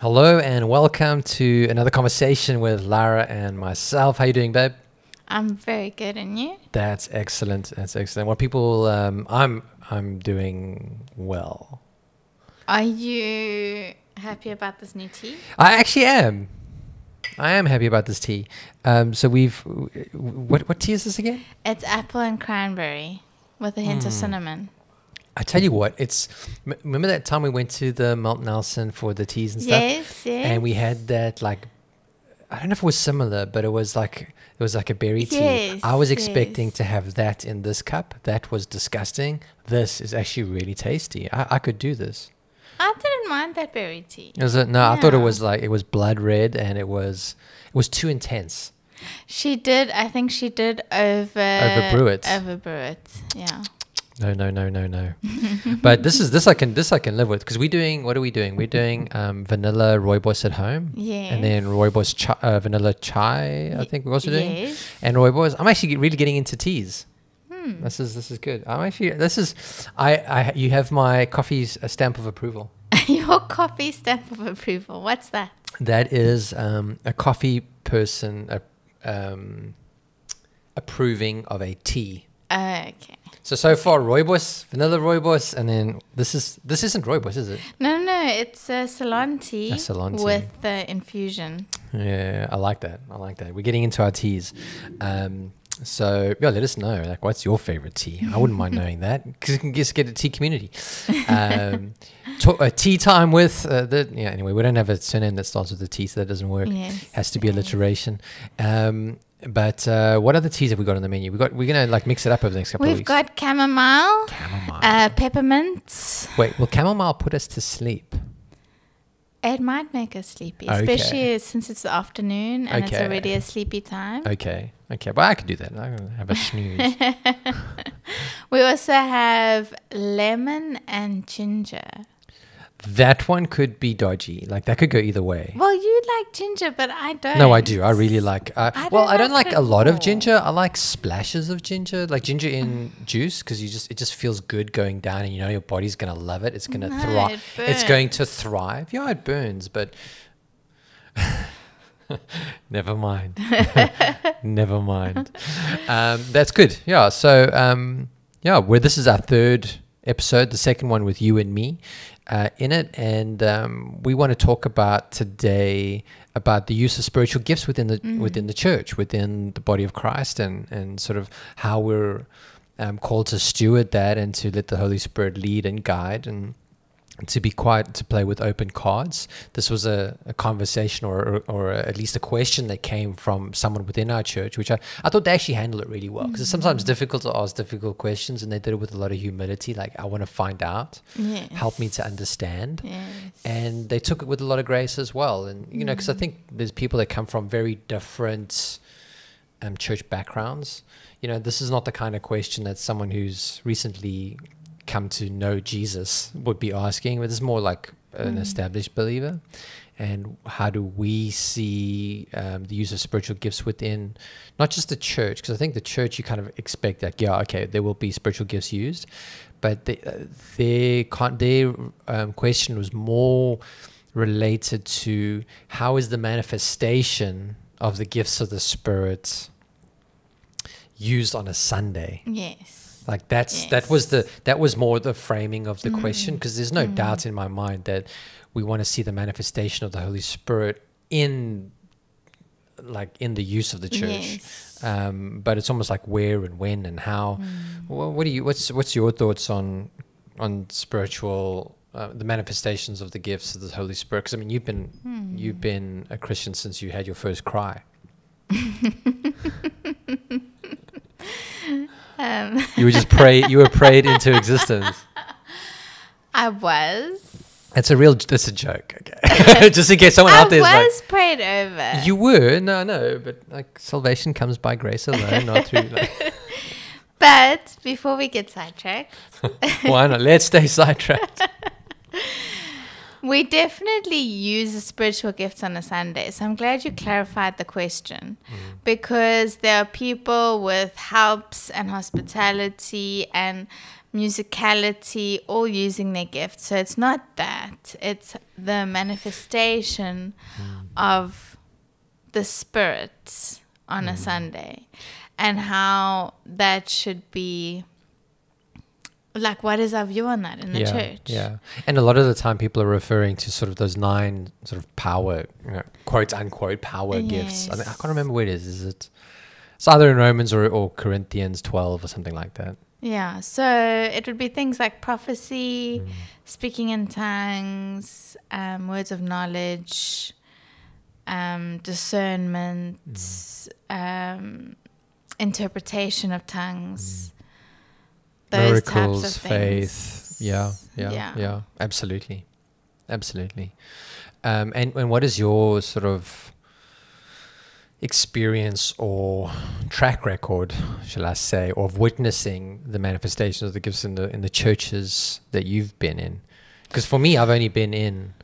Hello and welcome to another conversation with Laura and myself. How you doing, babe? I'm very good, and you? That's excellent. That's excellent. Well, people, um, I'm I'm doing well. Are you happy about this new tea? I actually am. I am happy about this tea. Um, so we've what what tea is this again? It's apple and cranberry with a hint of Mm. cinnamon. I tell you what, it's remember that time we went to the Mount Nelson for the teas and stuff, Yes, yes. and we had that like I don't know if it was similar, but it was like it was like a berry tea. Yes, I was expecting yes. to have that in this cup. That was disgusting. This is actually really tasty. I, I could do this. I didn't mind that berry tea. Is it? No, I thought it was like it was blood red and it was it was too intense. She did. I think she did over Overbrew it. Overbrew it. Yeah. No, no, no, no, no. but this is this I can this I can live with because we're doing what are we doing? We're doing um, vanilla rooibos at home, yeah, and then rooibos chi- uh, vanilla chai. I think we're also doing. Yes. and rooibos. I'm actually really getting into teas. Hmm. This is this is good. I'm actually this is I I you have my coffee's a stamp of approval. Your coffee stamp of approval. What's that? That is um, a coffee person uh, um, approving of a tea. Okay. So so far rooibos, vanilla rooibos, and then this is this isn't rooibos, is it? No, no, it's a Ceylon tea A Ceylon tea. with the infusion. Yeah, I like that. I like that. We're getting into our teas. Um, so yeah, let us know. Like, what's your favorite tea? I wouldn't mind knowing that because you can just get a tea community. Um, to, uh, tea time with uh, the yeah. Anyway, we don't have a surname that starts with a T, so that doesn't work. Yes. Has to be alliteration. Um, but uh, what other teas have we got on the menu? We got we're gonna like mix it up over the next couple of We've weeks. got chamomile, chamomile. uh, peppermint. Wait, will chamomile put us to sleep? It might make us sleepy, Okay. especially since it's the afternoon and it's already a sleepy time. Okay, okay. Well, I could do that. I can have a snooze. We also have lemon and ginger. That one could be dodgy. Like that could go either way. Well, you like ginger, but I don't. No, I do. I really like. Uh, I well, I don't like a lot of ginger. I like splashes of ginger, like ginger in juice, because you just it just feels good going down, and you know your body's gonna love it. It's gonna No, thrive. it It's going to thrive. Yeah, it burns, but never mind. never mind. Um, that's good. Yeah. So um, yeah, where this is our third episode, the second one with you and me uh, in it, and um, we want to talk about today about the use of spiritual gifts within the within the church, within the body of Christ, and and sort of how we're um, called to steward that and to let the Holy Spirit lead and guide. And to be quiet to play with open cards. This was a, a conversation or, or, or at least a question that came from someone within our church, which I, I thought they actually handled it really well because it's sometimes difficult to ask difficult questions and they did it with a lot of humility. Like, I want to find out, Yes. help me to understand. Yes. And they took it with a lot of grace as well. And, you know, because I think there's people that come from very different um, church backgrounds. You know, this is not the kind of question that someone who's recently come to know Jesus would be asking, but it's more like an established believer. And how do we see um, the use of spiritual gifts within not just the church? Because I think the church, you kind of expect that, yeah, okay, there will be spiritual gifts used. But the, uh, their, con- their um, question was more related to how is the manifestation of the gifts of the Spirit used on a Sunday? Yes. Like that's that was the that was more the framing of the question because there's no doubt in my mind that we want to see the manifestation of the Holy Spirit in like in the use of the church. Yes. Um, but it's almost like where and when and how. Wha- what do you what's what's your thoughts on on spiritual uh, the manifestations of the gifts of the Holy Spirit? Because I mean, you've been you've been a Christian since you had your first cry. Um, You were just prayed. You were prayed into existence. I was. It's a real. That's a joke. Okay, just in case someone I out like. I was prayed over. You were no, no, but like salvation comes by grace alone, not through. Like, but before we get sidetracked, why not? Let's stay sidetracked. We definitely use the spiritual gifts on a Sunday. So I'm glad you clarified the question mm. because there are people with helps and hospitality and musicality, all using their gifts. So it's not that, it's the manifestation mm. of the spirits on a mm. Sunday and how that should be like what is our view on that in the yeah, church Yeah, and a lot of the time people are referring to sort of those nine sort of power, you know, quote unquote power gifts. I, think, I can't remember where it is. Is it? It's either in Romans or, or Corinthians twelve or something like that. Yeah, so it would be things like prophecy, speaking in tongues, um, words of knowledge, um, discernment, um, interpretation of tongues. Those Miracles, types of faith. Yeah, yeah, Yeah. yeah, Absolutely, absolutely. Um, and and what is your sort of experience or track record, shall I say, of witnessing the manifestations of the gifts in the in the churches that you've been in? Because for me, I've only been in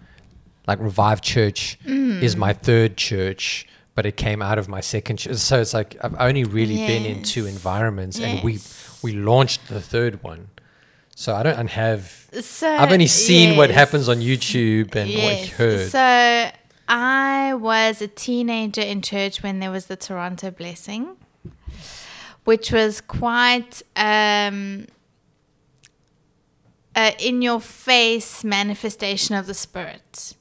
like Revive Church is my third church, but it came out of my second church. So it's like I've only really been in two Yes. environments, and we Yes. We launched the third one. So I don't have. So I've only seen what happens on YouTube and what Yes. heard. So I was a teenager in church when there was the Toronto blessing, which was quite um, in your face manifestation of the Spirit.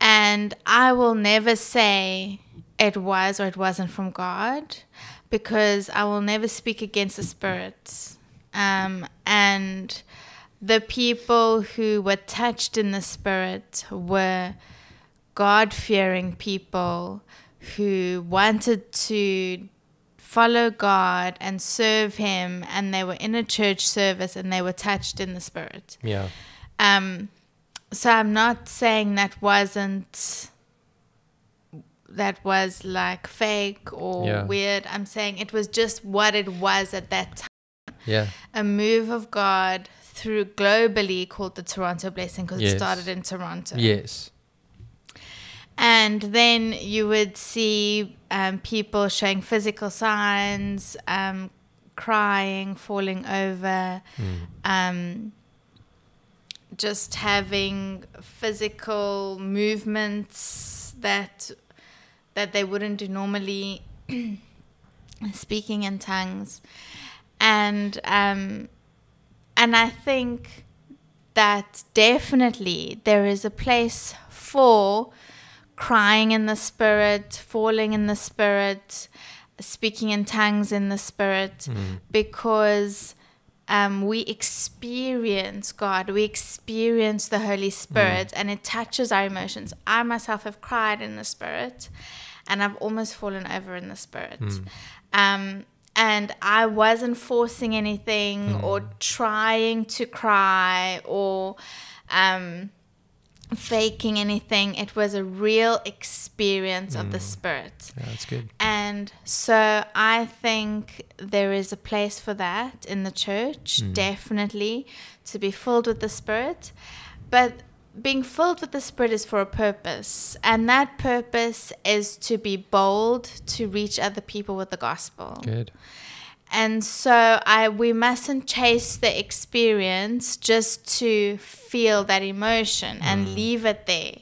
And I will never say it was or it wasn't from God because I will never speak against the Spirit. Um, and the people who were touched in the Spirit were God fearing people who wanted to follow God and serve Him, and they were in a church service and they were touched in the Spirit. yeah, Um, so I'm not saying that wasn't that was like fake or Yeah. weird. I'm saying it was just what it was at that time. yeah, A move of God through globally called the Toronto Blessing because Yes. it started in Toronto. yes, And then you would see um, people showing physical signs, um, crying, falling over, um, just having physical movements that that they wouldn't do normally, speaking in tongues, and um, and I think that definitely there is a place for crying in the spirit, falling in the spirit, speaking in tongues in the spirit, because um, we experience God, we experience the Holy Spirit, and it touches our emotions. I myself have cried in the spirit, and I've almost fallen over in the spirit. Um, and I wasn't forcing anything or trying to cry or um, faking anything. It was a real experience of the mm. Spirit. yeah, that's good. And so I think there is a place for that in the church, mm. definitely, to be filled with the Spirit. But being filled with the Spirit is for a purpose, and that purpose is to be bold to reach other people with the gospel. Good. And so I we mustn't chase the experience just to feel that emotion and mm. leave it there.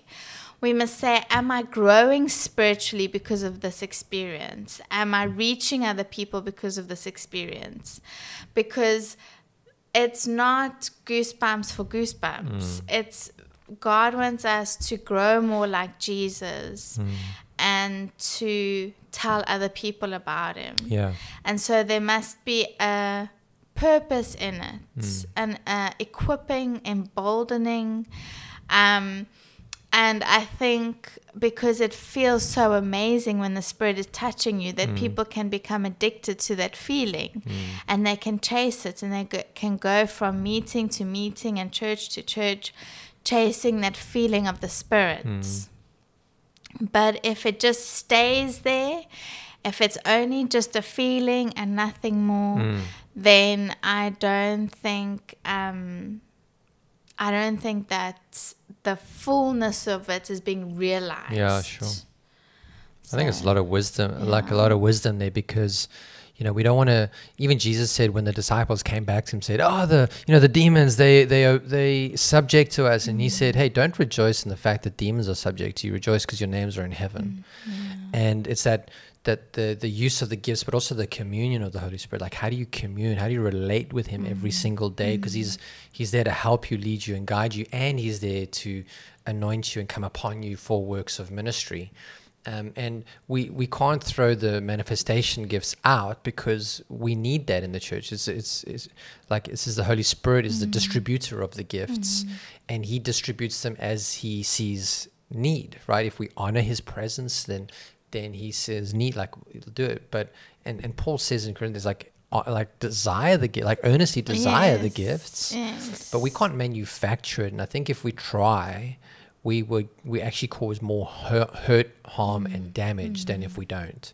We must say, Am I growing spiritually because of this experience? Am I reaching other people because of this experience? Because it's not goosebumps for goosebumps. Mm. It's God wants us to grow more like Jesus and to tell other people about him. Yeah, And so there must be a purpose in it, and uh, equipping, emboldening. Um, and I think because it feels so amazing when the Spirit is touching you that people can become addicted to that feeling and they can chase it and they go, can go from meeting to meeting and church to church chasing that feeling of the Spirit. But if it just stays there, if it's only just a feeling and nothing more, then I don't think um, I don't think that the fullness of it is being realized. Yeah, sure. I think it's a lot of wisdom, like a lot of wisdom there, because you know, we don't want to. Even Jesus said when the disciples came back to him, said, "Oh, the you know the demons they they are they subject to us," and he mm. said, "Hey, don't rejoice in the fact that demons are subject to you. Rejoice because your names are in heaven." Mm, and it's that that the the use of the gifts, but also the communion of the Holy Spirit. Like, how do you commune? How do you relate with Him every mm. single day? Because He's He's there to help you, lead you, and guide you, and He's there to anoint you and come upon you for works of ministry. Um, and we, we can't throw the manifestation gifts out because we need that in the church. It's, it's, it's like this is the Holy Spirit is the distributor of the gifts, and He distributes them as He sees need. Right? If we honor His presence, then then He says need like he'll do it. But and and Paul says in Corinthians like uh, like desire the gift, like earnestly desire the gifts Yes. but we can't manufacture it and i think if we try we would we actually cause more hurt, hurt harm and damage than if we don't.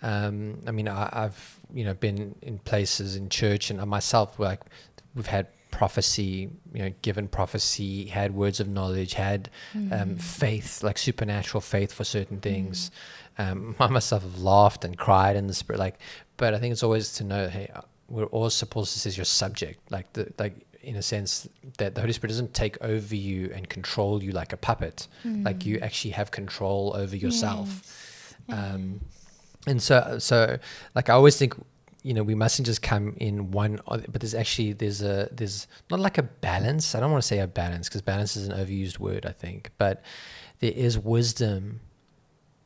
Um, i mean I, i've you know been in places in church and I myself like we've had prophecy you know given prophecy had words of knowledge had um, faith like supernatural faith for certain things. Um, i myself have laughed and cried in the spirit like but i think it's always to know hey we're all supposed to say your subject like the like in a sense that the holy spirit doesn't take over you and control you like a puppet. Like you actually have control over yourself. Um, and so so like i always think you know we mustn't just come in one but there's actually there's a there's not like a balance. I don't want to say a balance because balance is an overused word i think but there is wisdom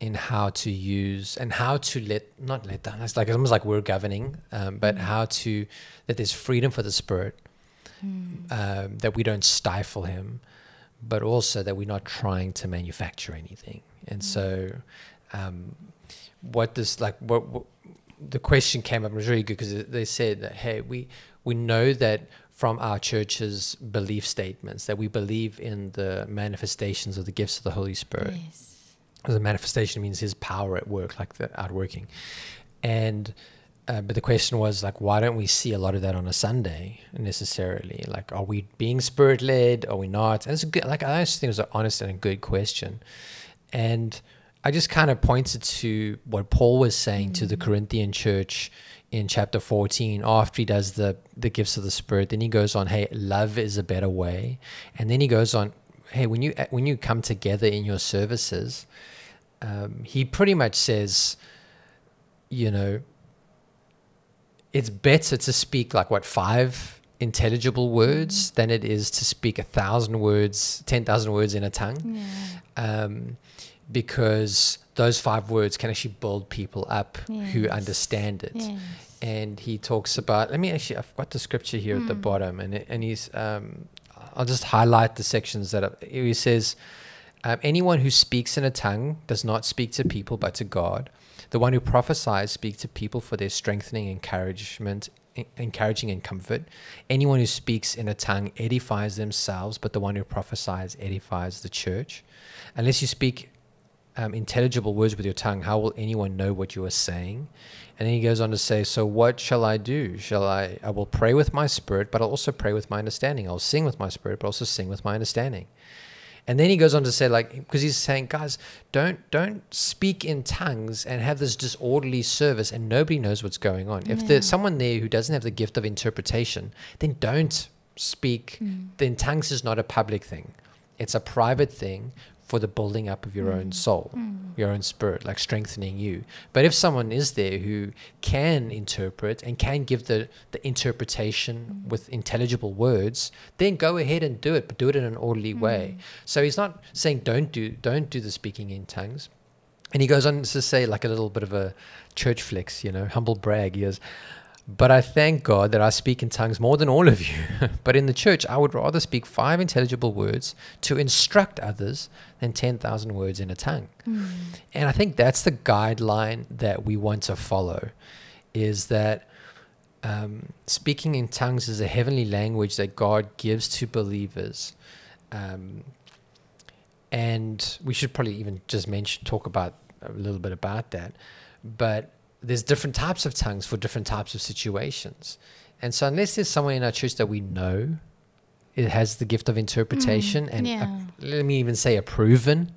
in how to use and how to let not let down. It's like it's almost like we're governing um, but how to that there's freedom for the spirit um, that we don't stifle him but also that we're not trying to manufacture anything. And so um, what does like what, what the question came up was really good because they said that hey we we know that from our church's belief statements that we believe in the manifestations of the gifts of the holy spirit. Yes. the manifestation means his power at work like the outworking. And uh, but the question was like why don't we see a lot of that on a sunday necessarily? Like are we being spirit led are we not? And it's a good like i just think it was an honest and a good question. And i just kind of pointed to what paul was saying to the corinthian church in chapter 14 after he does the the gifts of the spirit then he goes on hey love is a better way. And then he goes on hey when you when you come together in your services um, he pretty much says you know it's better to speak like what five intelligible words than it is to speak a thousand words ten thousand words in a tongue. Yeah. um, because those five words can actually build people up who understand it. Yes. and he talks about let me actually i've got the scripture here at the bottom and it, and he's um, i'll just highlight the sections that are, he says um, anyone who speaks in a tongue does not speak to people but to god the one who prophesies speaks to people for their strengthening encouragement encouraging and comfort anyone who speaks in a tongue edifies themselves but the one who prophesies edifies the church unless you speak um, intelligible words with your tongue, how will anyone know what you are saying? And then he goes on to say, So what shall I do? Shall I? I will pray with my spirit, but I'll also pray with my understanding. I'll sing with my spirit, but also sing with my understanding. And then he goes on to say, like, because he's saying, guys, don't don't speak in tongues and have this disorderly service, and nobody knows what's going on. If there's someone there who doesn't have the gift of interpretation, then don't speak. Mm. Then tongues is not a public thing; it's a private thing for the building up of your own mm. soul, mm. your own spirit, like strengthening you. But if someone is there who can interpret and can give the, the interpretation mm. with intelligible words, then go ahead and do it, but do it in an orderly way. So he's not saying don't do don't do the speaking in tongues. And he goes on to say like a little bit of a church flex, you know, humble brag. He goes, but I thank God that I speak in tongues more than all of you. but in the church, I would rather speak five intelligible words to instruct others than 10,000 words in a tongue. And I think that's the guideline that we want to follow is that um, speaking in tongues is a heavenly language that God gives to believers. Um, and we should probably even just mention, talk about a little bit about that. But there's different types of tongues for different types of situations. And so, unless there's someone in our church that we know it has the gift of interpretation, and a- let me even say a proven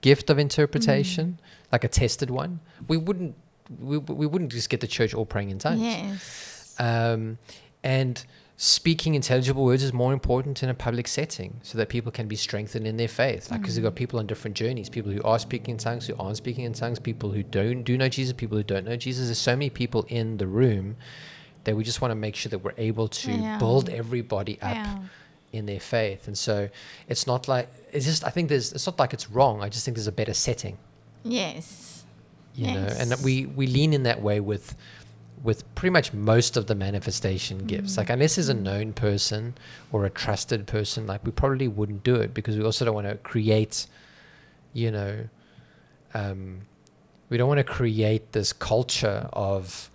gift of interpretation, like a tested one, we wouldn't we, we wouldn't just get the church all praying in tongues. Yes. Um, and speaking intelligible words is more important in a public setting so that people can be strengthened in their faith. Like, because you've got people on different journeys people who are speaking in tongues, who aren't speaking in tongues, people who don't do know Jesus, people who don't know Jesus. There's so many people in the room that we just want to make sure that we're able to Yeah. build everybody up Yeah. in their faith. And so it's not like, it's just, I think there's, it's not like it's wrong. I just think there's a better setting Yes. you know and we we lean in that way with with pretty much most of the manifestation gifts. Like unless there's a known person or a trusted person like we probably wouldn't do it because we also don't want to create you know um, we don't want to create this culture of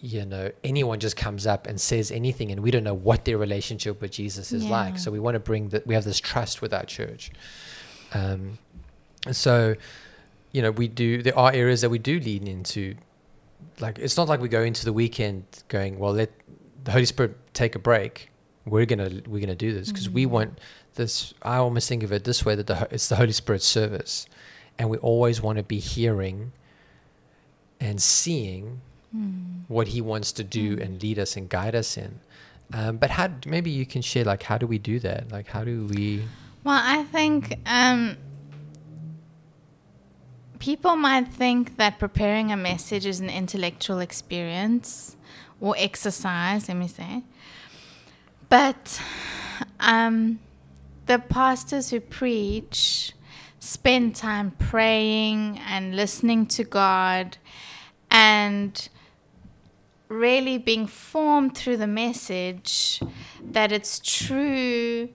you know anyone just comes up and says anything and we don't know what their relationship with jesus is Yeah. like so we want to bring that we have this trust with our church. Um, so you know we do there are areas that we do lean into like it's not like we go into the weekend going well let the holy spirit take a break. We're gonna we're gonna do this. Because we want this i almost think of it this way that the it's the holy spirit service. And we always want to be hearing and seeing what he wants to do and lead us and guide us in. Um, but how maybe you can share like how do we do that? Like how do we Well, I think um, people might think that preparing a message is an intellectual experience or exercise, let me say. But um, the pastors who preach spend time praying and listening to God and really being formed through the message that it's true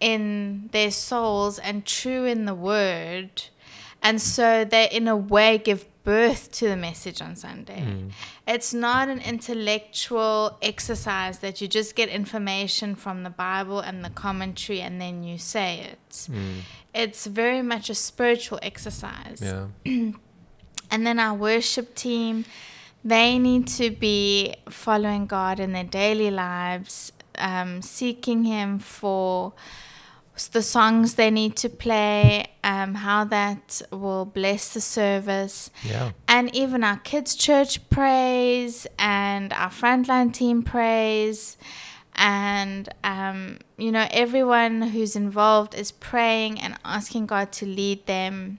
in their souls and true in the word. And so they, in a way, give birth to the message on Sunday. It's not an intellectual exercise that you just get information from the Bible and the commentary and then you say it. It's very much a spiritual exercise. yeah And then our worship team, they need to be following God in their daily lives, um, seeking Him for the songs they need to play, um, how that will bless the service. yeah And even our kids' church prays, and our frontline team prays, and um, you know everyone who's involved is praying and asking God to lead them.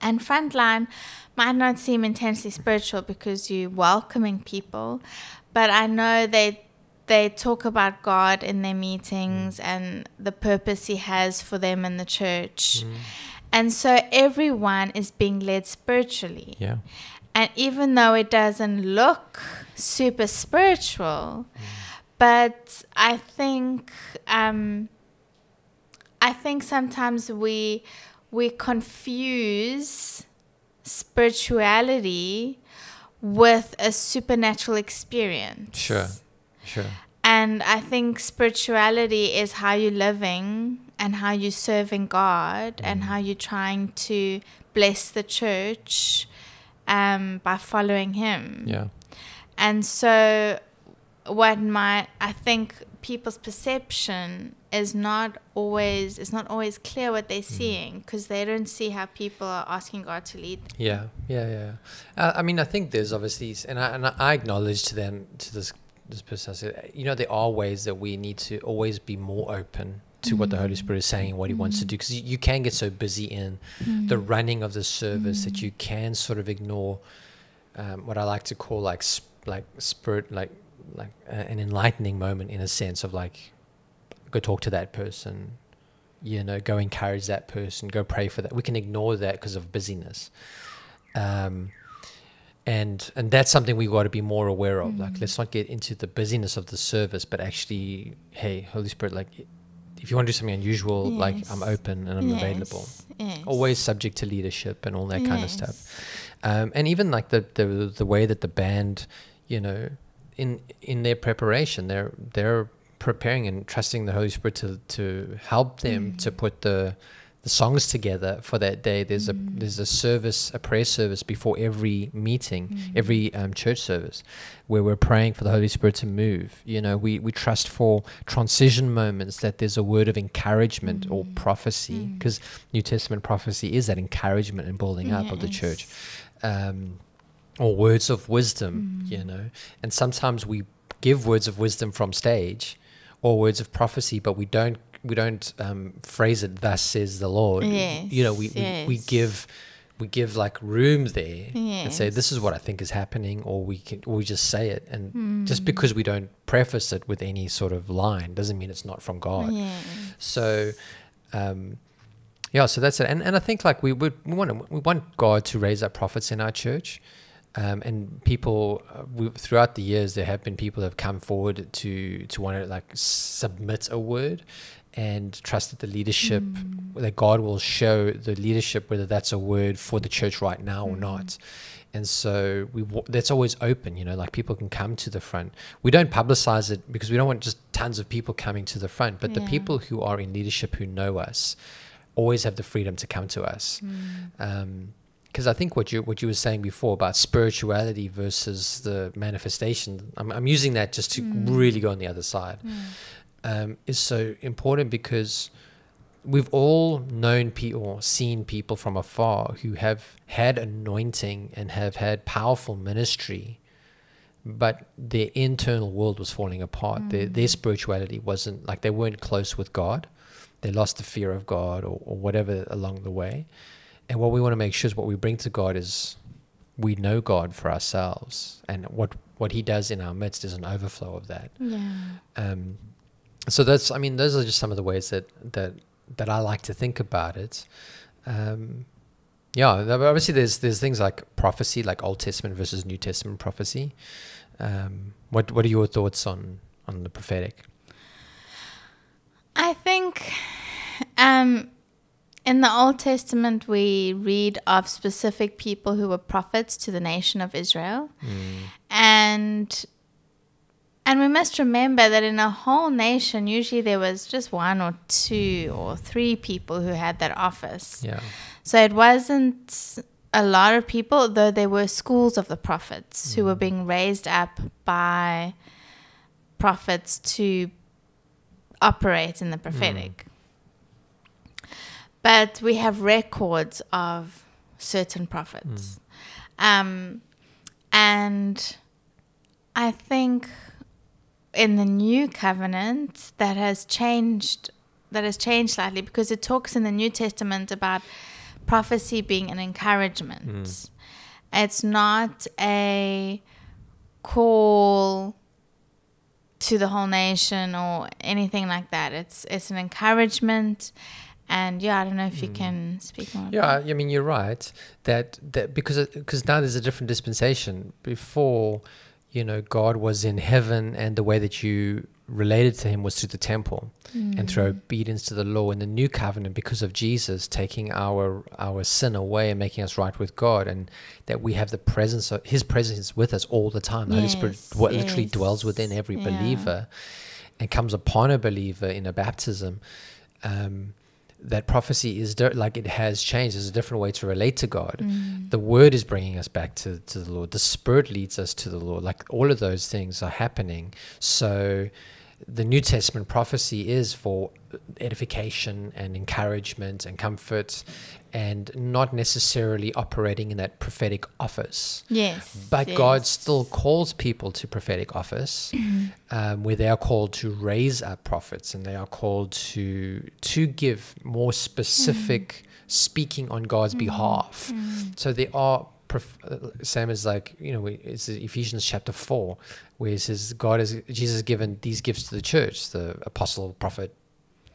And frontline might not seem intensely spiritual because you're welcoming people, but I know they they talk about God in their meetings and the purpose He has for them in the church. And so everyone is being led spiritually. yeah And even though it doesn't look super spiritual, but I think um, I think sometimes we we confuse spirituality with a supernatural experience. sure sure And I think spirituality is how you're living and how you're serving God and how you're trying to bless the church um, by following Him. yeah And so, what my I think people's perception is not always it's not always clear what they're seeing because they don't see how people are asking God to lead. them. Yeah, yeah, yeah. Uh, I mean, I think there's obviously, and I, and I acknowledge to them, to this this person, said, you know, there are ways that we need to always be more open to what the Holy Spirit is saying and what He wants to do, because you, can get so busy in the running of the service that you can sort of ignore um, what I like to call like sp- like spirit, like like uh, an enlightening moment in a sense of like, go talk to that person, you know, go encourage that person, go pray for that. We can ignore that because of busyness. Um, and and that's something we got to be more aware of. Like, let's not get into the busyness of the service, but actually, hey, Holy Spirit, like, if you want to do something unusual, like, I'm open and I'm available. Yes. Always subject to leadership and all that kind of stuff. Um, and even like the, the the way that the band, you know, in in their preparation, they're they're preparing and trusting the Holy Spirit to to help them to put the the songs together for that day. There's a mm. there's a service, a prayer service before every meeting, mm. every um, church service, where we're praying for the Holy Spirit to move. You know, we we trust for transition moments that there's a word of encouragement or mm. prophecy, because New Testament prophecy is that encouragement and building up of the church. Um, or words of wisdom, you know. And sometimes we give words of wisdom from stage or words of prophecy, but we don't we don't um, phrase it thus says the Lord. you know, we, Yes, we, we give we give like room there and say this is what I think is happening, or we can or we just say it, and Hmm. just because we don't preface it with any sort of line doesn't mean it's not from God. Yeah. So, um, yeah, so that's it. And, and I think like we would we want we want God to raise up prophets in our church. Um, and people uh, we, throughout the years, there have been people that have come forward to to want to like submit a word and trust that the leadership mm. that God will show the leadership whether that's a word for the church right now or mm. not. And so we that's always open, you know, like people can come to the front. We don't publicize it because we don't want just tons of people coming to the front, but the people who are in leadership who know us always have the freedom to come to us. Mm. Um, because I think what you what you were saying before about spirituality versus the manifestation, I'm, I'm using that just to really go on the other side, um, is so important because we've all known people, or seen people from afar who have had anointing and have had powerful ministry, but their internal world was falling apart. Their, their spirituality wasn't like they weren't close with God. They lost the fear of God or, or whatever along the way. And what we want to make sure is what we bring to God is we know God for ourselves. And what, what He does in our midst is an overflow of that. Yeah. Um, so that's, I mean, those are just some of the ways that that that I like to think about it. Um, yeah, obviously there's there's things like prophecy, like Old Testament versus New Testament prophecy. Um, what what are your thoughts on on the prophetic? I think um, in the Old Testament, we read of specific people who were prophets to the nation of Israel. And and we must remember that in a whole nation, usually there was just one or two or three people who had that office. Yeah, So it wasn't a lot of people, though there were schools of the prophets who were mm. being raised up by prophets to operate in the prophetic. Mm. But we have records of certain prophets. Mm. Um, and I think in the new covenant that has changed that has changed slightly because it talks in the New Testament about prophecy being an encouragement. Mm. It's not a call to the whole nation or anything like that. It's it's an encouragement and yeah, I don't know if you mm. can speak more. yeah. I mean, you're right that that because because now there's a different dispensation. Before, you know, God was in heaven, and the way that you related to Him was through the temple and through obedience to the law. In the new covenant, because of Jesus taking our our sin away and making us right with God, and that we have the presence of His presence with us all the time. The Holy Spirit Yes, literally dwells within every Yeah. believer, and comes upon a believer in a baptism. Um, that prophecy is like it has changed. There's a different way to relate to God. Mm. The Word is bringing us back to, to the Lord. The Spirit leads us to the Lord. Like all of those things are happening. So the New Testament prophecy is for edification and encouragement and comfort and not necessarily operating in that prophetic office. Yes. But God still calls people to prophetic office, um, where they are called to raise up prophets and they are called to to give more specific speaking on God's behalf. So there are prof- uh, same as like you know it's Ephesians chapter four, where it says God has Jesus has given these gifts to the church: the apostle, prophet,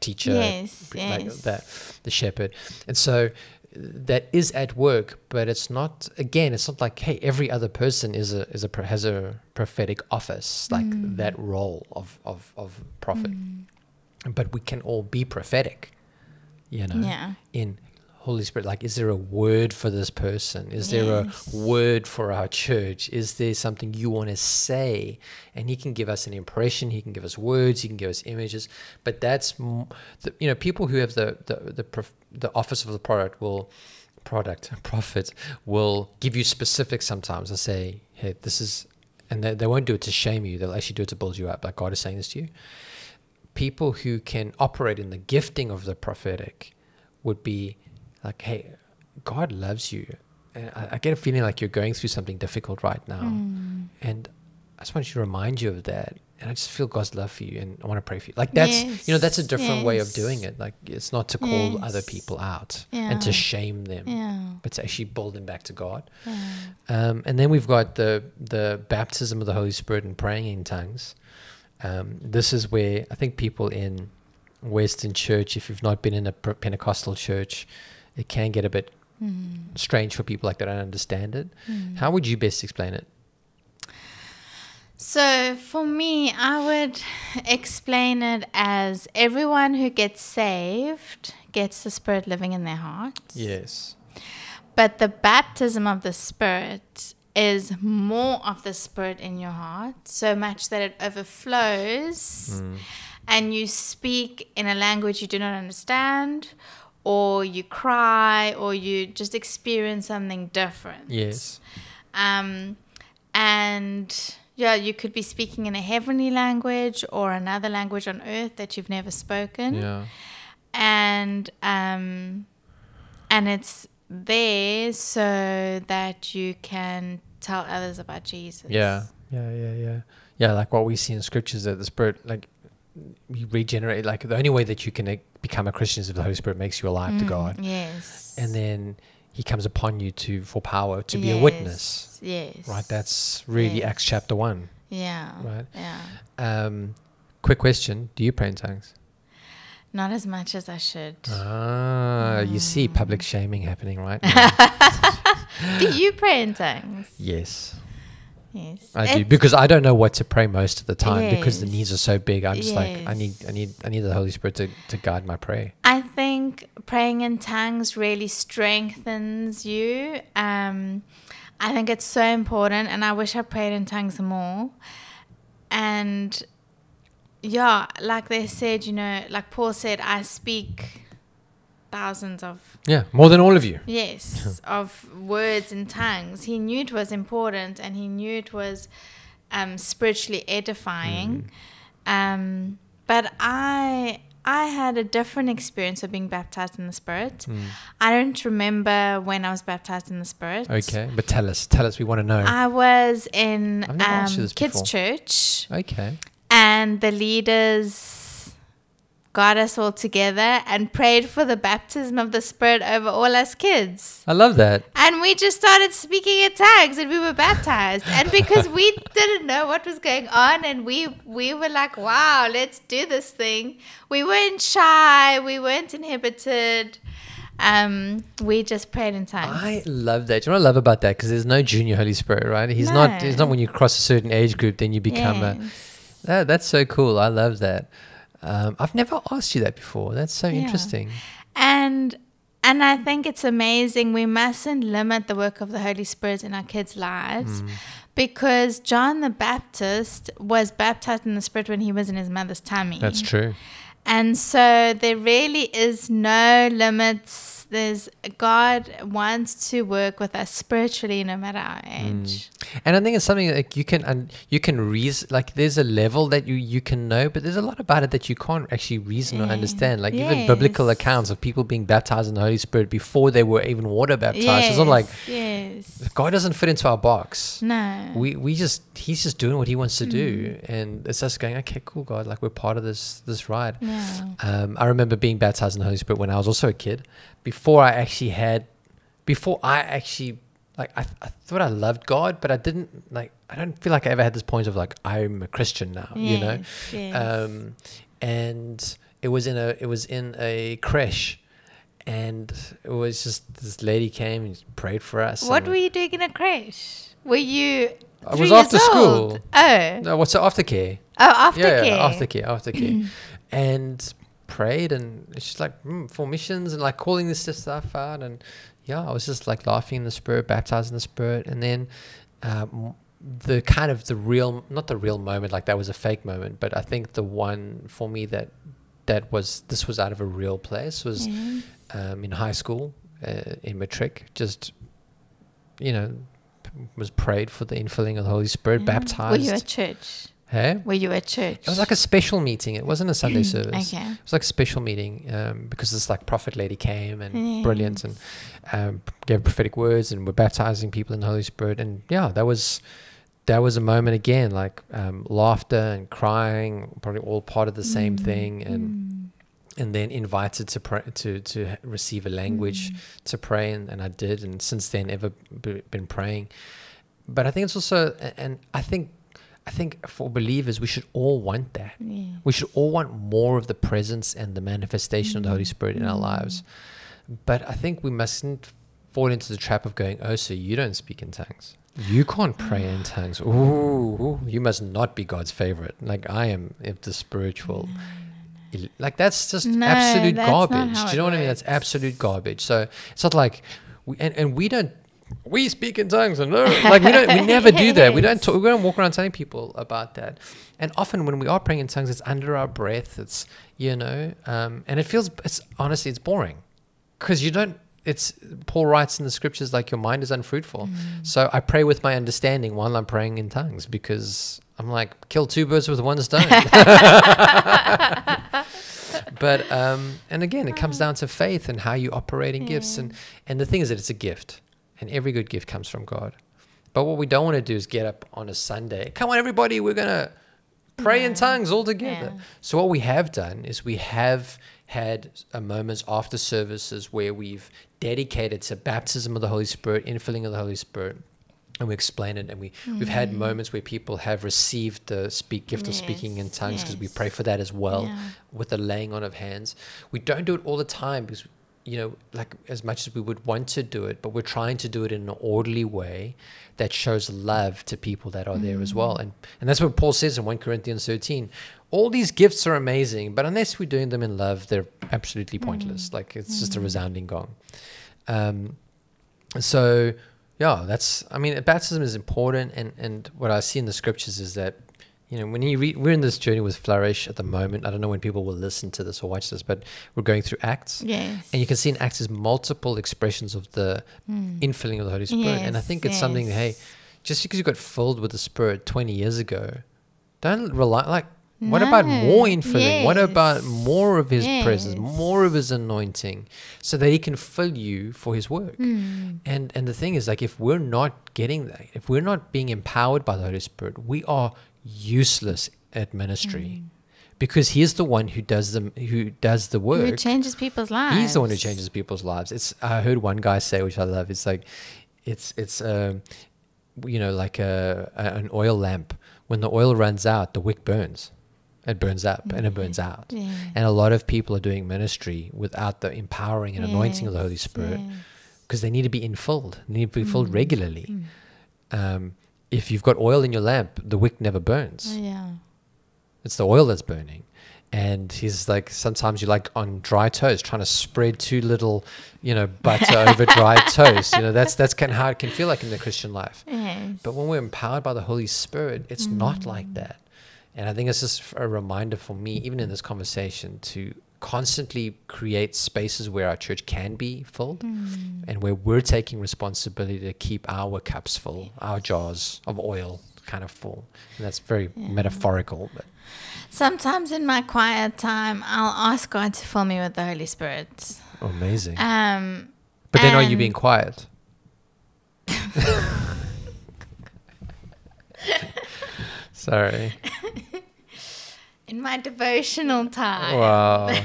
teacher, Yes, like yes. that, the shepherd, and so that is at work, but it's not. Again, it's not like hey, every other person is a is a has a prophetic office like Mm. that role of of of prophet, but we can all be prophetic, you know, Yeah. in Holy Spirit, like, is there a word for this person? Is there a word for our church? Is there something you want to say? And He can give us an impression. He can give us words. He can give us images. But that's, you know, people who have the the the, the office of the product will product prophet will give you specifics sometimes and say, hey, this is, and they, they won't do it to shame you. They'll actually do it to build you up. Like God is saying this to you. People who can operate in the gifting of the prophetic would be like, hey, God loves you. And I, I get a feeling like you're going through something difficult right now. Mm. And I just want to remind you of that. And I just feel God's love for you and I want to pray for you. Like that's, you know, that's a Yes, different way of doing it. Like it's not to call other people out and to shame them, Yeah. but to actually build them back to God. yeah. Um, and then we've got the the baptism of the Holy Spirit and praying in tongues. Um, this is where I think people in Western church, if you've not been in a Pentecostal church, it can get a bit Mm. strange for people like that don't understand it. Mm. How would you best explain it? So for me, I would explain it as everyone who gets saved gets the Spirit living in their hearts. Yes. But the baptism of the Spirit is more of the Spirit in your heart, so much that it overflows Mm. and you speak in a language you do not understand, or you cry, or you just experience something different. Yes. Um, and yeah, you could be speaking in a heavenly language or another language on earth that you've never spoken. Yeah. And um, and it's there so that you can tell others about Jesus. Yeah. Yeah. Yeah. Yeah. Yeah. Like what we see in scriptures that the Spirit, like, you regenerate. Like the only way that you can become a Christian is if the Holy Spirit makes you alive to Mm, God. Yes. and then he comes upon you to for power to be a witness Yes. Yes. right that's really Yes. acts chapter 1 Yeah. right Yeah. um quick question do you pray in tongues Not as much as I should. ah you see Mm. public shaming happening right now do you pray in tongues? yes Yes. i do because i don't know what to pray most of the time because the needs are so big i'm just like i need i need i need the holy spirit to, to guide my prayer I think praying in tongues really strengthens you. Um, I think it's so important, and I wish I prayed in tongues more. And yeah, like they said, you know, like Paul said, I speak thousands of yeah more than all of you yes of words and tongues. He knew it was important, and he knew it was um, spiritually edifying. Um, but I I had a different experience of being baptized in the Spirit. Mm. I don't remember when I was baptized in the Spirit. okay but tell us tell us we want to know I was in I've never asked you um, kids' before. church, okay and the leaders got us all together and prayed for the baptism of the Spirit over all us kids. i love that And we just started speaking in tongues and we were baptized. And because we didn't know what was going on and we we were like, wow, let's do this thing. We weren't shy, we weren't inhibited. Um, we just prayed in tongues. I love that. Do you know what I love about that? Because there's no junior Holy Spirit, right? He's not. He's not when you cross a certain age group, then you become a. Yes. That, that's so cool. I love that. Um, I've never asked you that before. That's so Yeah. interesting. And and I think it's amazing. We mustn't limit the work of the Holy Spirit in our kids' lives. Mm. Because John the Baptist was baptized in the Spirit when he was in his mother's tummy. That's true. And so there really is no limits. There's God wants to work with us spiritually no matter our Mm. age. And I think it's something like you can and you can reason like there's a level that you you can know, but there's a lot about it that you can't actually reason or understand. Like even biblical accounts of people being baptized in the Holy Spirit before they were even water baptized. It's not like yes. God doesn't fit into our box. No. we we just he's just doing what he wants to do Mm. and it's us going okay cool god like we're part of this this ride yeah. um, i remember being baptized in the holy spirit when i was also a kid before i actually had before i actually like I, I thought i loved god but i didn't like i don't feel like i ever had this point of like i'm a christian now you know Yes, yes. um, and it was in a it was in a creche and it was just this lady came and prayed for us what were you doing in a creche? Were you? I was after years school. Oh. no what's the aftercare Oh, aftercare. yeah, yeah, aftercare, aftercare, and prayed and it's just like mm, for missions and like calling this stuff out and yeah, I was just like laughing in the spirit, baptized in the spirit, and then um, the kind of the real, not the real moment, like that was a fake moment, but I think the one for me that that was this was out of a real place was Yes. um, in high school uh, in matric, just you know, was prayed for the infilling of the Holy Spirit, Yeah. baptized. Were you at church? Hey? Were you at church? It was like a special meeting. It wasn't a Sunday service. Okay. It was like a special meeting um, because this like prophet lady came and brilliant and um, gave prophetic words and we're baptizing people in the Holy Spirit and yeah, that was that was a moment again like um, laughter and crying, probably all part of the same Mm. thing and and then invited to pray, to to receive a language Mm. to pray and, and I did and since then ever been praying. But I think it's also and I think I think for believers we should all want that. Yeah. We should all want more of the presence and the manifestation of the Holy Spirit in our lives. But I think we mustn't fall into the trap of going, oh, so you don't speak in tongues. You can't pray in tongues. Ooh, you must not be God's favorite. Like I am if the spiritual. el- Like that's just No, absolute that's garbage. Do you know what I mean? That's absolute garbage. So it's not like, we, and, and we don't, we speak in tongues and uh, like we don't, we never do that. We don't talk, we don't walk around telling people about that. And often when we are praying in tongues, it's under our breath. It's you know, um, and it feels. It's honestly, it's boring because you don't. It's Paul writes in the scriptures like your mind is unfruitful. So I pray with my understanding while I'm praying in tongues because I'm like kill two birds with one stone. but um, and again, it comes down to faith and how you operate in gifts. And and the thing is that it's a gift, and every good gift comes from God. But what we don't want to do is get up on a Sunday. Come on, everybody, we're gonna pray in tongues all together. Yeah. So what we have done is we have had moments after services where we've dedicated to baptism of the Holy Spirit, infilling of the Holy Spirit, and we explain it. And we we've had mm. moments where people have received the speak gift of speaking in tongues because we pray for that as well Yeah. with the laying on of hands. We don't do it all the time because you know, like as much as we would want to do it, but we're trying to do it in an orderly way that shows love to people that are there as well. Mm. And and that's what Paul says in 1 Corinthians 13. All these gifts are amazing, but unless we're doing them in love, they're absolutely mm. pointless. Like it's just a mm. resounding gong. Um, so yeah, that's I mean baptism is important and and what I see in the scriptures is that you know when you read we're in this journey with flourish at the moment. I don't know when people will listen to this or watch this, but we're going through Acts. Yes. And you can see in Acts there's multiple expressions of the infilling of the Holy Spirit. and I think it's something that, hey, just because you got filled with the Spirit 20 years ago, don't rely, like, what about more infilling? What about more of His presence, more of His anointing, so that He can fill you for His work? Hmm. And and the thing is, like, if we're not getting that, if we're not being empowered by the Holy Spirit, we are useless at ministry, because He's the one who does the who does the work. Who changes people's lives? He's the one who changes people's lives. It's I heard one guy say, which I love. It's like, it's it's um, you know, like a, a an oil lamp. When the oil runs out, the wick burns. It burns up and it burns out. Yeah. And a lot of people are doing ministry without the empowering and anointing of the Holy Yes, Spirit yes. because they need to be infilled. They need to be filled Mm. regularly. Mm. Um, if you've got oil in your lamp, the wick never burns. Oh, yeah. It's the oil that's burning. And he's like, sometimes you're like on dry toast, trying to spread too little, you know, butter over dry toast. You know, that's that's kind of how it can feel like in the Christian life. Yes. But when we're empowered by the Holy Spirit, it's not mm. like that. And I think it's just a reminder for me, even in this conversation, to constantly create spaces where our church can be filled and where we're taking responsibility to keep our cups full, our jars of oil kind of full. And that's very metaphorical, but Sometimes in my quiet time, I'll ask God to fill me with the Holy Spirit. amazing. Um, But then are you being quiet? Sorry. In my devotional time. Wow.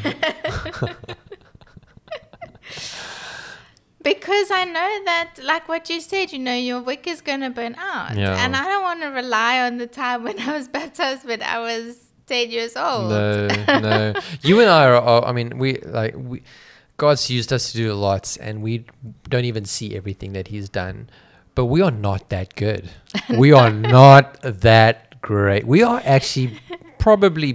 Because I know that, like what you said, you know, your wick is going to burn out. Yeah. And I don't want to rely on the time when I was baptized when I was 10 years old. No, no. You and I are, are. I mean, we like we. God's used us to do a lot, and we don't even see everything that He's done. But we are not that good. We are not that great. We are actually probably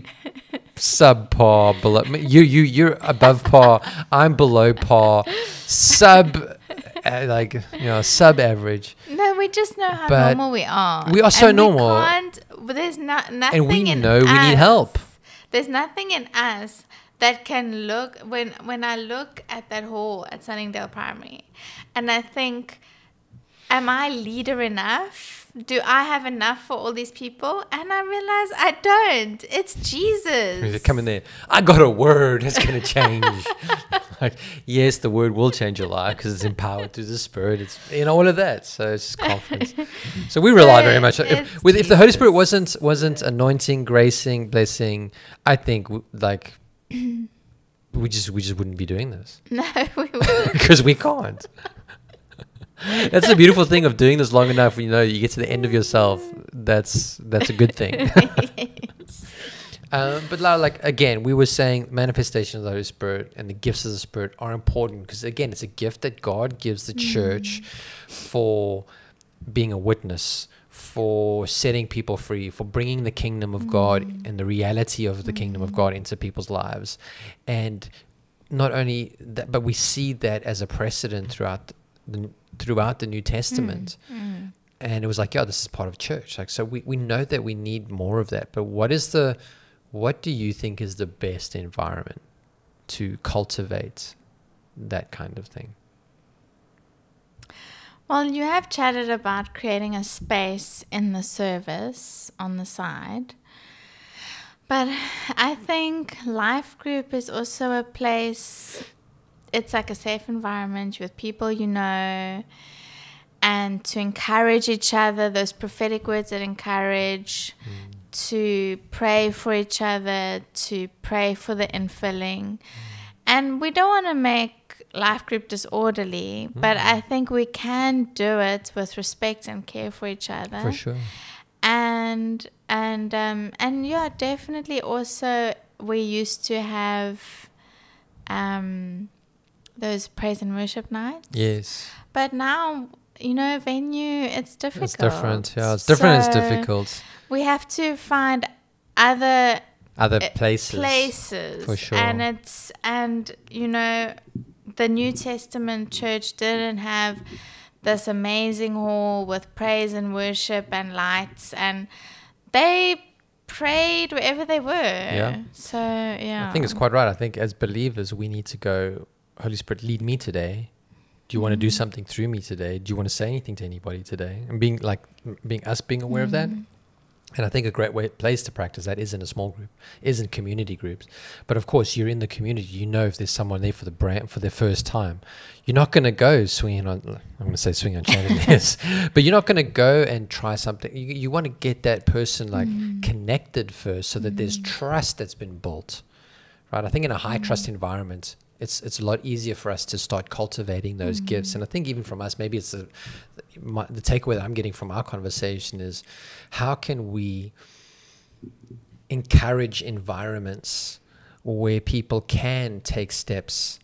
subpar below you you you're above par i'm below par sub uh, like you know sub average No, we just know how But normal we are. we are so And normal. We can't, there's not nothing and we in know we need help There's nothing in us that can look when when I look at that hall at Sunningdale Primary, and I think, am I leader enough? Do I have enough for all these people? And I realize I don't. It's Jesus. Come in there. I got a word. It's going to change. like, yes, the word will change your life because it's empowered through the Spirit. It's you know all of that. So it's just confidence. So we rely very much. If, with, if the Holy Spirit wasn't wasn't anointing, gracing, blessing, I think like we just we just wouldn't be doing this No, we wouldn't. because we can't. That's the beautiful thing of doing this long enough. You know, you get to the end of yourself. That's that's a good thing. Um, but li- like again, we were saying manifestation of the Holy Spirit and the gifts of the Spirit are important because again, it's a gift that God gives the church mm. for being a witness, for setting people free, for bringing the kingdom of God mm. and the reality of the kingdom of God mm. into people's lives, and not only that, but we see that as a precedent throughout the throughout the New Testament Mm. and it was like, yeah, this is part of church. Like, so we, we know that we need more of that. But what is the, what do you think is the best environment to cultivate that kind of thing? Well, you have chatted about creating a space in the service on the side. But I think life group is also a place, it's like a safe environment with people you know and to encourage each other, those prophetic words that encourage, to pray for each other, to pray for the infilling. And we don't want to make life group disorderly, but I think we can do it with respect and care for each other For sure. and and um and yeah definitely also we used to have um those praise and worship nights Yes. but now you know venue it's difficult It's different. Yeah. It's different. So it's difficult. we have to find other Other uh, places. places for sure. and it's and you know the new testament church didn't have this amazing hall with praise and worship and lights and they prayed wherever they were Yeah. so yeah I think it's quite right. I think as believers, we need to go, Holy Spirit, lead me today. Do you want to do mm-hmm. something through me today? Do you want to say anything to anybody today? And being like, being us being aware of that. Mm-hmm. And I think a great way, place to practice that is in a small group, is in community groups. But of course, you're in the community. You know if there's someone there for the brand for their first time, you're not going to go swinging on. I'm going to say swing on chandeliers, but you're not going to go and try something. You, you want to get that person like mm-hmm. connected first, so that there's trust that's been built, right? I think in a high trust environment, it's it's a lot easier for us to start cultivating those mm. gifts. And I think even from us, maybe it's a, my, the takeaway that I'm getting from our conversation is how can we encourage environments where people can take steps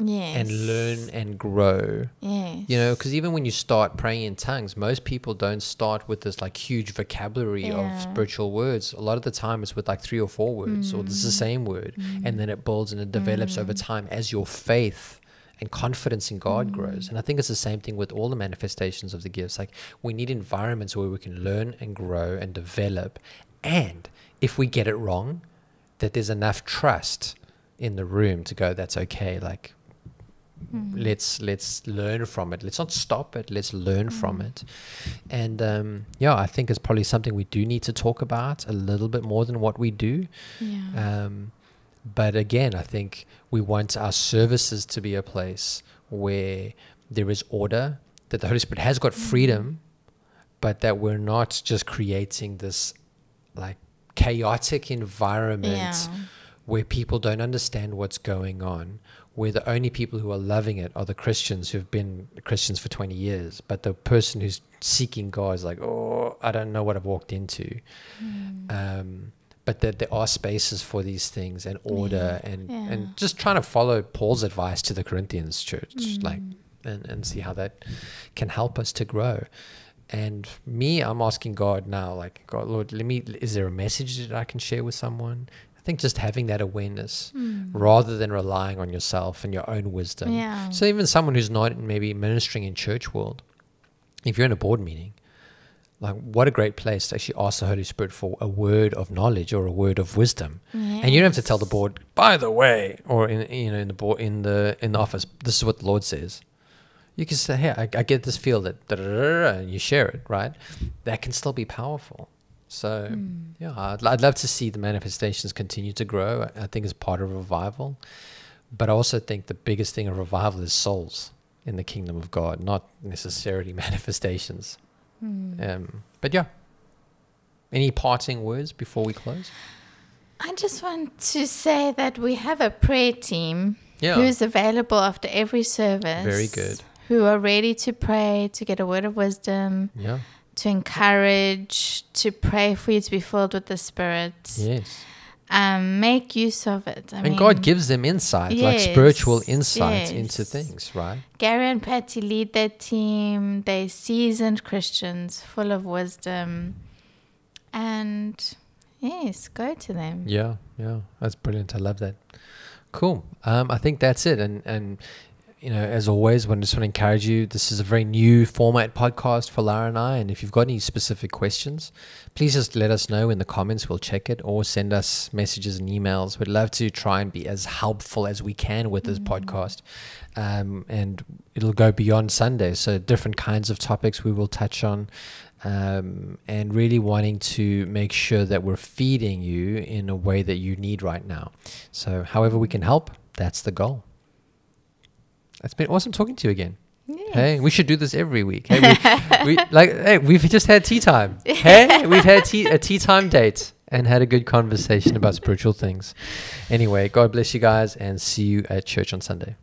yes. and learn and grow. Yes you know because even when you start praying in tongues most people don't start with this like huge vocabulary Yeah. of spiritual words. A lot of the time it's with like three or four words or it's the mm. same word and then it builds and it develops over mm. time as your faith and confidence in God grows. Mm. And I think it's the same thing with all the manifestations of the gifts. Like we need environments where we can learn and grow and develop. And if we get it wrong that there's enough trust in the room to go that's okay like let's let's learn from it. Let's not stop it. Let's learn from it. And um, yeah i think it's probably something we do need to talk about a little bit more than what we do. Yeah. Um, but again i think we want our services to be a place where there is order that the holy spirit has got freedom but that we're not just creating this like chaotic environment yeah where people don't understand what's going on, where the only people who are loving it are the Christians who've been Christians for 20 years, but the person who's seeking God is like, oh, I don't know what I've walked into. Um, but that there are spaces for these things and order and, Yeah. and just trying to follow Paul's advice to the Corinthians church, like, and, and see how that can help us to grow. And me, I'm asking God now, like, God, Lord, let me, is there a message that I can share with someone? Think just having that awareness hmm. rather than relying on yourself and your own wisdom. Yeah. So even someone who's not maybe ministering in church world, if you're in a board meeting, like what a great place to actually ask the Holy Spirit for a word of knowledge or a word of wisdom. And you don't have to tell the board, by the way, or in you know in the board in the in the office, this is what the Lord says. You can say, "Hey, I, I get this feel that," and you share it, right? That can still be powerful. So Hmm. yeah, I'd, I'd love to see the manifestations continue to grow. I, I think it's part of revival, but I also think the biggest thing of revival is souls in the kingdom of God, not necessarily manifestations. Hmm. Um, but yeah, any parting words before we close? I just want to say that we have a prayer team Yeah. who's available after every service. Very good. Who are ready to pray, to get a word of wisdom, Yeah. To encourage, to pray for you to be filled with the Spirit. Yes. Um, make use of it. I and mean, God gives them insight, like spiritual Yes, insight into things, right? Gary and Patty lead their team. They're seasoned Christians, full of wisdom. And yes, go to them. Yeah, yeah, that's brilliant. I love that. Cool. Um, I think that's it. And and you know, as always, I just want to encourage you. This is a very new format podcast for Laura and I. And if you've got any specific questions, please just let us know in the comments. We'll check it, or send us messages and emails. We'd love to try and be as helpful as we can with this podcast. Um, and it'll go beyond Sunday, so different kinds of topics we will touch on um, and really wanting to make sure that we're feeding you in a way that you need right now. So, however we can help, that's the goal. It's been awesome talking to you again. Yes. Hey, we should do this every week. Hey, we, we like hey, we've just had tea time. Hey, we've had tea, a tea time date and had a good conversation about spiritual things. Anyway, God bless you guys and see you at church on Sunday.